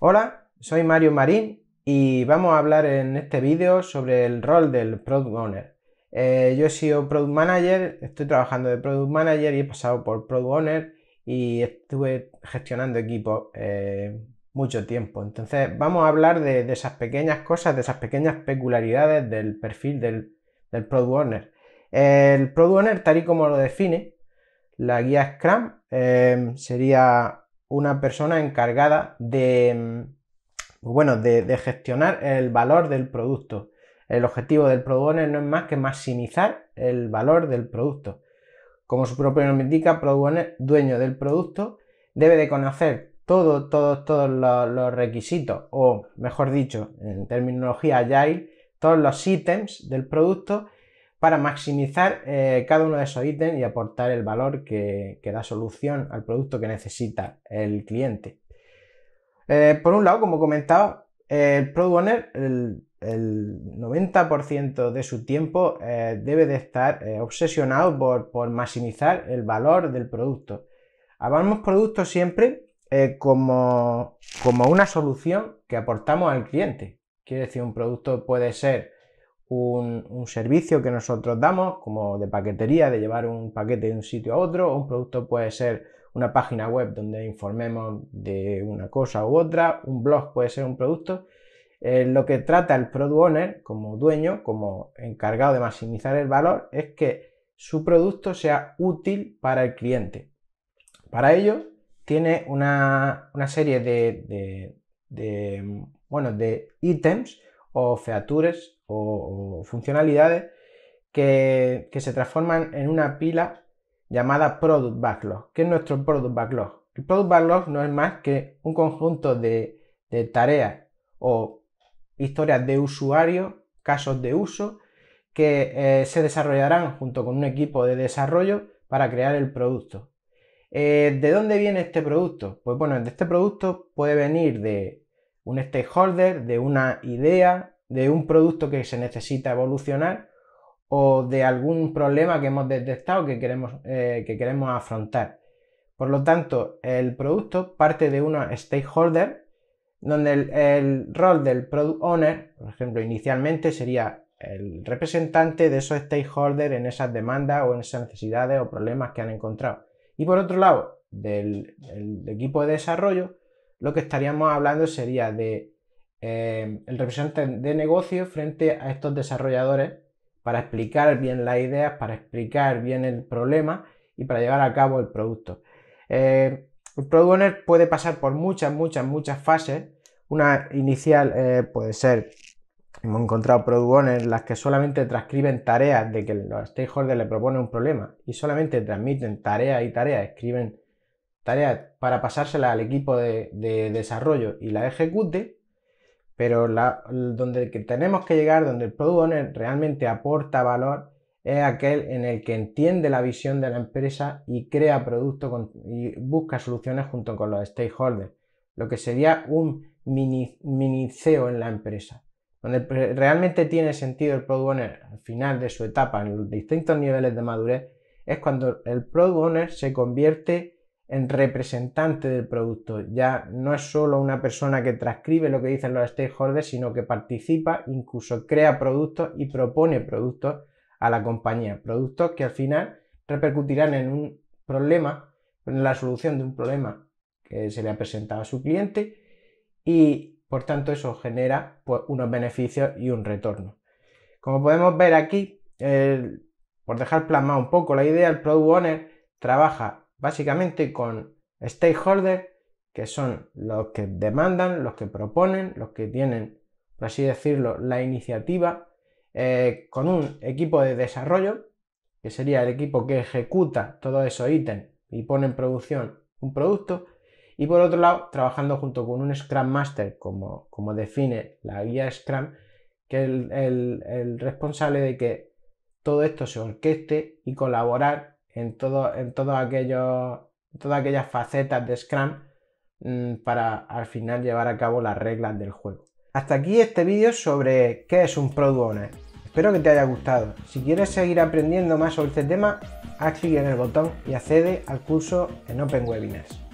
Hola, soy Mario Marín y vamos a hablar en este vídeo sobre el rol del Product Owner. Eh, yo he sido Product Manager, estoy trabajando de Product Manager y he pasado por Product Owner y estuve gestionando equipos eh, mucho tiempo. Entonces vamos a hablar de, esas pequeñas cosas, de esas pequeñas peculiaridades del perfil del, Product Owner. El Product Owner, tal y como lo define la guía Scrum, eh, sería una persona encargada de, bueno, de, gestionar el valor del producto. El objetivo del Product no es más que maximizar el valor del producto. Como su propio nombre indica, Product dueño del producto, debe de conocer todos, todos, todos los, requisitos, o mejor dicho, en terminología agile, todos los ítems del producto para maximizar eh, cada uno de esos ítems y aportar el valor que, da solución al producto que necesita el cliente. Eh, por un lado, como comentaba, el Product Owner, el, 90% de su tiempo eh, debe de estar obsesionado por, maximizar el valor del producto. Hablamos productos siempre como, como una solución que aportamos al cliente. Quiere decir, un producto puede ser un, servicio que nosotros damos, como de paquetería, de llevar un paquete de un sitio a otro, o un producto puede ser una página web donde informemos de una cosa u otra, un blog puede ser un producto. Eh, lo que trata el product owner como dueño, como encargado de maximizar el valor, es que su producto sea útil para el cliente. Para ello, tiene una, serie de, de, bueno, de ítems o features o, funcionalidades que, se transforman en una pila llamada Product Backlog. ¿Qué es nuestro Product Backlog? El Product Backlog no es más que un conjunto de, tareas o historias de usuario, casos de uso, que eh, se desarrollarán junto con un equipo de desarrollo para crear el producto. Eh, ¿De dónde viene este producto? Pues bueno, este producto puede venir de un stakeholder, de una idea, de un producto que se necesita evolucionar o de algún problema que hemos detectado que queremos, eh, que queremos afrontar. Por lo tanto, el producto parte de una stakeholder donde el, rol del product owner, por ejemplo, inicialmente sería el representante de esos stakeholders en esas demandas o en esas necesidades o problemas que han encontrado. Y por otro lado, del equipo de desarrollo, lo que estaríamos hablando sería de Em, el representante de negocio frente a estos desarrolladores para explicar bien las ideas, para explicar bien el problema y para llevar a cabo el producto. Em, el Product Owner puede pasar por muchas, muchas, muchas fases. Una inicial eh, puede ser, hemos encontrado Product Owners las que solamente transcriben tareas de que los stakeholders le proponen un problema y solamente transmiten tareas y tareas, escriben tareas para pasárselas al equipo de, de desarrollo y la ejecute pero donde tenemos que llegar, donde el Product Owner realmente aporta valor, es aquel en el que entiende la visión de la empresa y crea productos y busca soluciones junto con los stakeholders, lo que sería un mini CEO en la empresa. Donde realmente tiene sentido el Product Owner al final de su etapa en los distintos niveles de madurez es cuando el Product Owner se convierte en representante del producto. Ya no es solo una persona que transcribe lo que dicen los stakeholders, sino que participa, incluso crea productos y propone productos a la compañía. Productos que al final repercutirán en un problema, en la solución de un problema que se le ha presentado a su cliente y por tanto eso genera pues, unos beneficios y un retorno. Como podemos ver aquí, por dejar plasmado un poco la idea, el Product Owner trabaja básicamente con stakeholders, que son los que demandan, los que proponen, los que tienen, por así decirlo, la iniciativa, eh, con un equipo de desarrollo, que sería el equipo que ejecuta todos esos ítems y pone en producción un producto, y por otro lado, trabajando junto con un Scrum Master, como, como define la guía Scrum, que es el, el responsable de que todo esto se orqueste y colaborar en, todo, en todas aquellas facetas de Scrum mm, para al final llevar a cabo las reglas del juego. Hasta aquí este vídeo sobre qué es un Product Owner. Espero que te haya gustado. Si quieres seguir aprendiendo más sobre este tema, haz clic en el botón y accede al curso en Open Webinars.